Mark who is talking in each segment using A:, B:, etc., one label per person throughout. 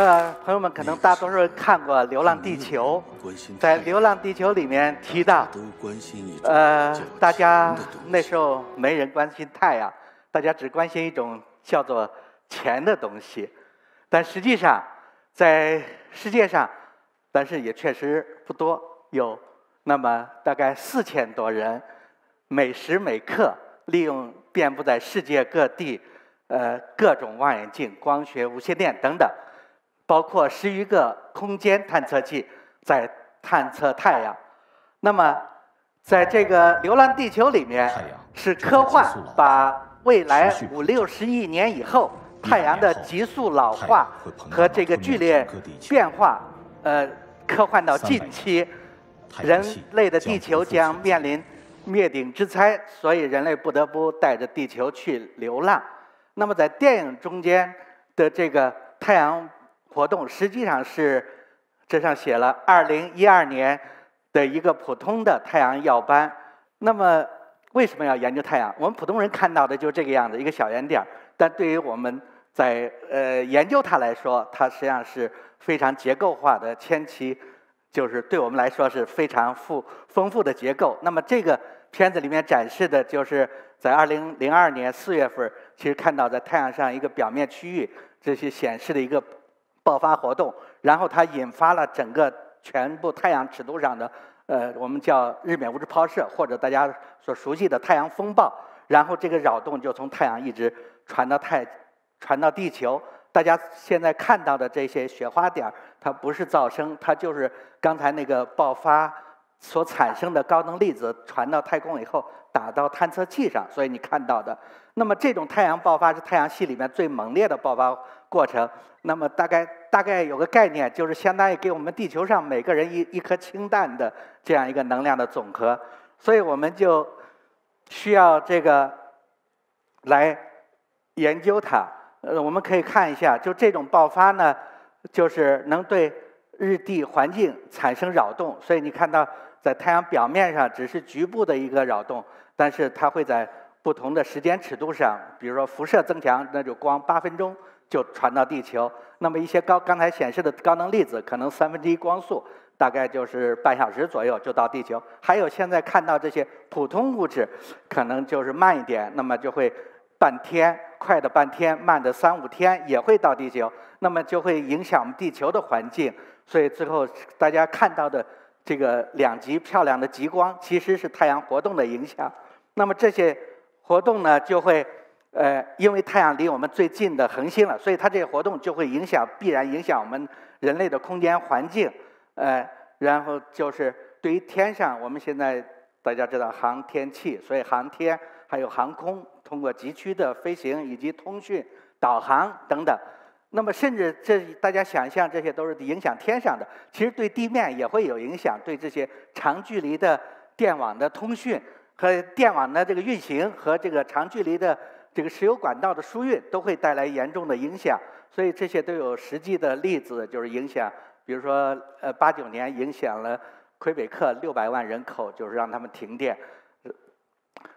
A: 那朋友们可能大多数人看过《流浪地球》，在《流浪地球》里面提到，呃，大家那时候没人关心太阳，大家只关心一种叫做钱的东西。但实际上，在世界上，但是也确实不多，有那么大概四千多人，每时每刻利用遍布在世界各地，呃，各种望远镜、光学、无线电等等。包括十余个空间探测器在探测太阳。那么，在这个《流浪地球》里面，是科幻把未来五六十亿年以后太阳的急速老化和这个剧烈变化，呃，科幻到近期，人类的地球将面临灭顶之灾，所以人类不得不带着地球去流浪。那么，在电影中间的这个太阳。活动实际上是，这上写了二零一二年的一个普通的太阳耀斑。那么为什么要研究太阳？我们普通人看到的就这个样子，一个小圆点儿。但对于我们在呃研究它来说，它实际上是非常结构化的千奇，就是对我们来说是非常富丰富的结构。那么这个片子里面展示的就是在二零零二年四月份，其实看到在太阳上一个表面区域，这些显示的一个。爆发活动，然后它引发了整个全部太阳尺度上的，呃，我们叫日冕物质抛射，或者大家所熟悉的太阳风暴。然后这个扰动就从太阳一直传到太，传到地球。大家现在看到的这些雪花点儿，它不是噪声，它就是刚才那个爆发所产生的高能粒子传到太空以后打到探测器上，所以你看到的。那么这种太阳爆发是太阳系里面最猛烈的爆发过程。那么大概大概有个概念，就是相当于给我们地球上每个人一一颗氢弹的这样一个能量的总和。所以我们就需要这个来研究它。呃，我们可以看一下，就这种爆发呢，就是能对日地环境产生扰动。所以你看到在太阳表面上只是局部的一个扰动，但是它会在。不同的时间尺度上，比如说辐射增强，那就光八分钟就传到地球。那么一些高刚才显示的高能粒子，可能三分之一光速，大概就是半小时左右就到地球。还有现在看到这些普通物质，可能就是慢一点，那么就会半天，快的半天，慢的三五天也会到地球。那么就会影响我们地球的环境。所以最后大家看到的这个两极漂亮的极光，其实是太阳活动的影响。那么这些。活动呢，就会，呃，因为太阳离我们最近的恒星了，所以它这个活动就会影响，必然影响我们人类的空间环境，呃，然后就是对于天上，我们现在大家知道航天器，所以航天还有航空，通过急区的飞行以及通讯、导航等等，那么甚至这大家想象这些都是影响天上的，其实对地面也会有影响，对这些长距离的电网的通讯。和电网的这个运行和这个长距离的这个石油管道的输运都会带来严重的影响，所以这些都有实际的例子，就是影响，比如说，呃，八九年影响了魁北克六百万人口，就是让他们停电。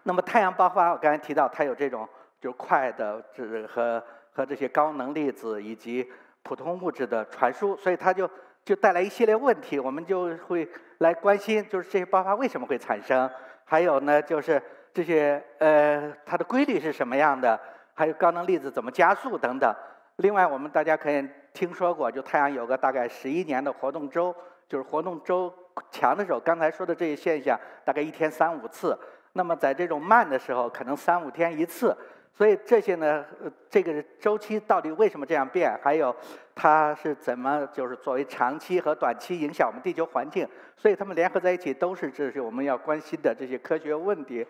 A: 那么太阳爆发，我刚才提到它有这种就快的这和和这些高能粒子以及普通物质的传输，所以它就就带来一系列问题，我们就会来关心，就是这些爆发为什么会产生。还有呢，就是这些呃，它的规律是什么样的？还有高能粒子怎么加速等等。另外，我们大家可以听说过，就太阳有个大概十一年的活动周，就是活动周强的时候，刚才说的这些现象，大概一天三五次。那么在这种慢的时候，可能三五天一次。所以这些呢，这个周期到底为什么这样变？还有它是怎么就是作为长期和短期影响我们地球环境？所以它们联合在一起都是这是我们要关心的这些科学问题。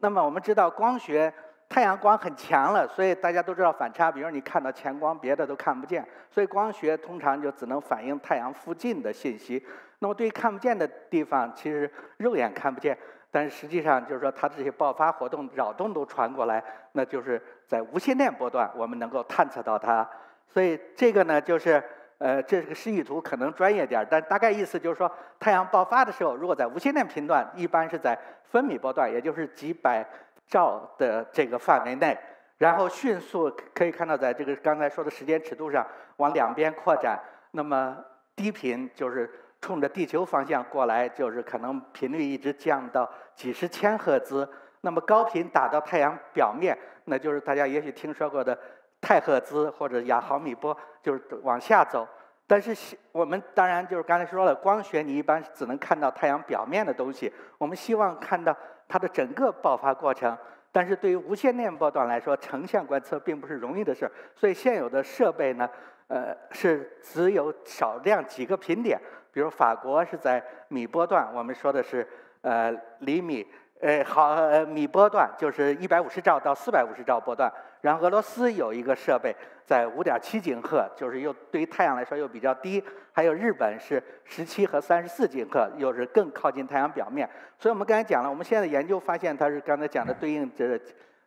A: 那么我们知道光学太阳光很强了，所以大家都知道反差，比如你看到前光，别的都看不见。所以光学通常就只能反映太阳附近的信息。那么对于看不见的地方，其实肉眼看不见。但是实际上，就是说它这些爆发活动、扰动都传过来，那就是在无线电波段，我们能够探测到它。所以这个呢，就是呃，这是个示意图，可能专业点儿，但大概意思就是说，太阳爆发的时候，如果在无线电频段，一般是在分米波段，也就是几百兆的这个范围内，然后迅速可以看到，在这个刚才说的时间尺度上往两边扩展。那么低频就是冲着地球方向过来，就是可能频率一直降到几十千赫兹。那么高频打到太阳表面，那就是大家也许听说过的太赫兹或者亚毫米波，就是往下走。但是我们当然就是刚才说了，光学你一般只能看到太阳表面的东西。我们希望看到它的整个爆发过程。但是对于无线电波段来说，成像观测并不是容易的事儿。所以现有的设备呢，呃，是只有少量几个频点。比如法国是在米波段，我们说的是呃厘米。呃，好呃米波段就是一百五十兆到四百五十兆波段，然后俄罗斯有一个设备在五点七吉赫，就是又对于太阳来说又比较低，还有日本是十七和三十四吉赫，又是更靠近太阳表面。所以我们刚才讲了，我们现在研究发现它是刚才讲的对应这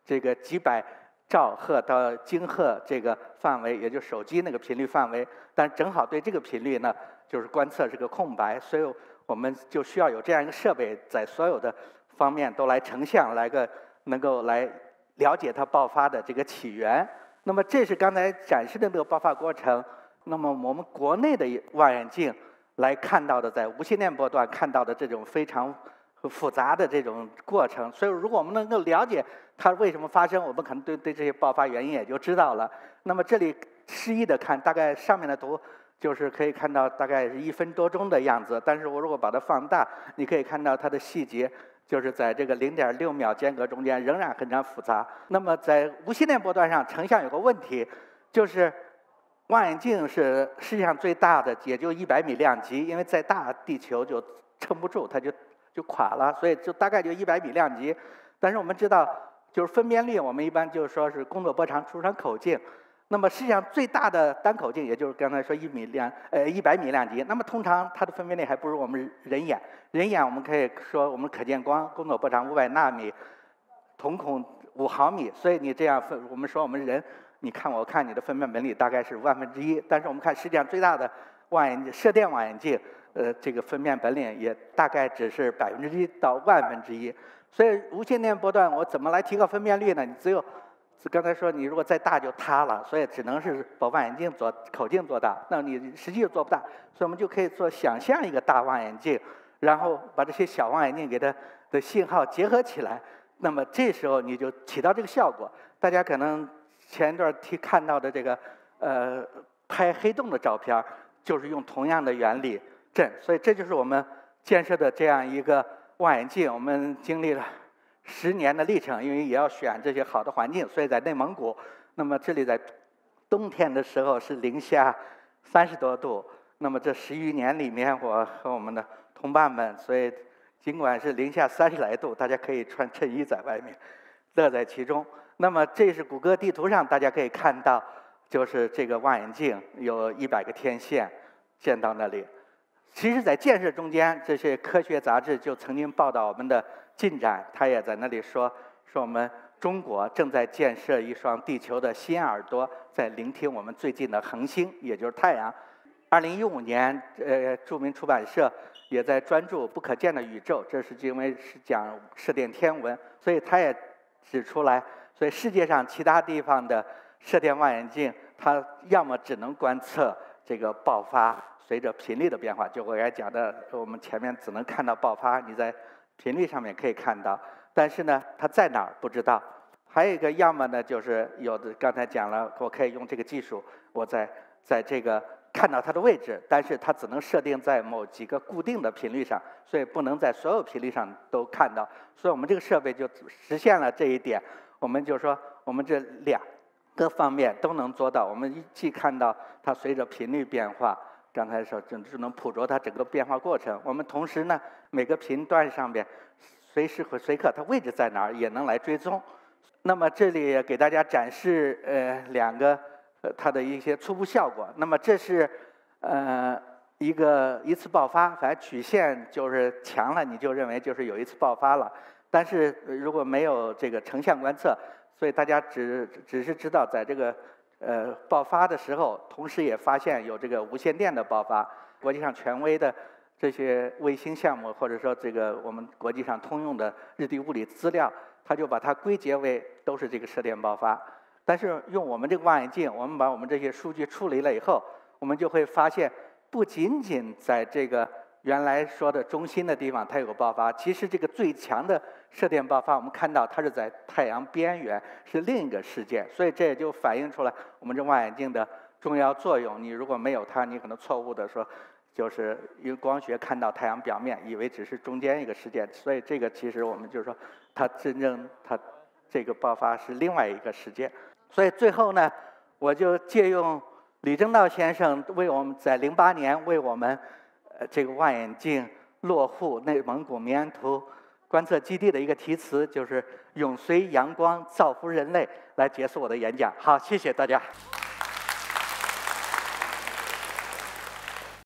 A: 这个几百兆赫到京赫这个范围，也就手机那个频率范围，但正好对这个频率呢，就是观测是个空白，所以我们就需要有这样一个设备在所有的。方面都来成像，来个能够来了解它爆发的这个起源。那么这是刚才展示的那个爆发过程。那么我们国内的望远镜来看到的，在无线电波段看到的这种非常复杂的这种过程。所以如果我们能够了解它为什么发生，我们可能对对这些爆发原因也就知道了。那么这里示意的看，大概上面的图就是可以看到大概是一分多钟的样子。但是我如果把它放大，你可以看到它的细节。就是在这个零点六秒间隔中间，仍然非常复杂。那么在无线电波段上，成像有个问题，就是望远镜是世界上最大的，也就一百米量级，因为再大地球就撑不住，它就就垮了，所以就大概就一百米量级。但是我们知道，就是分辨率，我们一般就是说是工作波长除上口径。那么世界上最大的单口径，也就是刚才说一米两呃一百米量级。那么通常它的分辨率还不如我们人眼。人眼我们可以说我们可见光工作波长五百纳米，瞳孔五毫米。所以你这样分，我们说我们人，你看我看你的分辨本率大概是万分之一。但是我们看世界上最大的望远镜射电望远镜，呃这个分辨本领也大概只是百分之一到万分之一。所以无线电波段我怎么来提高分辨率呢？你只有刚才说你如果再大就塌了，所以只能是把望远镜做口径做大，那你实际又做不大，所以我们就可以做想象一个大望远镜，然后把这些小望远镜给它的信号结合起来，那么这时候你就起到这个效果。大家可能前一段提看到的这个呃拍黑洞的照片，就是用同样的原理震，所以这就是我们建设的这样一个望远镜，我们经历了。十年的历程，因为也要选这些好的环境，所以在内蒙古。那么这里在冬天的时候是零下三十多度。那么这十余年里面，我和我们的同伴们，所以尽管是零下三十来度，大家可以穿衬衣在外面，乐在其中。那么这是谷歌地图上大家可以看到，就是这个望远镜有一百个天线建到那里。其实，在建设中间，这些科学杂志就曾经报道我们的。进展，他也在那里说说我们中国正在建设一双地球的新耳朵，在聆听我们最近的恒星，也就是太阳。二零一五年，呃，著名出版社也在专注不可见的宇宙，这是因为是讲射电天文，所以他也指出来，所以世界上其他地方的射电望远镜，它要么只能观测这个爆发，随着频率的变化，就我刚才讲的，我们前面只能看到爆发，你在。频率上面可以看到，但是呢，它在哪儿不知道。还有一个，要么呢，就是有的刚才讲了，我可以用这个技术，我在在这个看到它的位置，但是它只能设定在某几个固定的频率上，所以不能在所有频率上都看到。所以我们这个设备就实现了这一点。我们就说，我们这两个方面都能做到。我们既看到它随着频率变化。刚才说就就能捕捉它整个变化过程。我们同时呢，每个频段上面随时和随刻它位置在哪儿也能来追踪。那么这里给大家展示呃两个呃它的一些初步效果。那么这是呃一个一次爆发，反正曲线就是强了，你就认为就是有一次爆发了。但是如果没有这个成像观测，所以大家只只是知道在这个。呃，爆发的时候，同时也发现有这个无线电的爆发。国际上权威的这些卫星项目，或者说这个我们国际上通用的日地物理资料，它就把它归结为都是这个射电爆发。但是用我们这个望远镜，我们把我们这些数据处理了以后，我们就会发现，不仅仅在这个原来说的中心的地方它有个爆发，其实这个最强的射电爆发，我们看到它是在太阳边缘，是另一个事件。所以这也就反映出来我们这望远镜的重要作用。你如果没有它，你可能错误的说，就是用光学看到太阳表面，以为只是中间一个事件。所以这个其实我们就是说，它真正它这个爆发是另外一个事件。所以最后呢，我就借用李政道先生为我们在零八年为我们呃这个望远镜落户内蒙古绵延图观测基地的一个题词，就是“永随阳光造福人类”，来结束我的演讲。好，谢谢大家。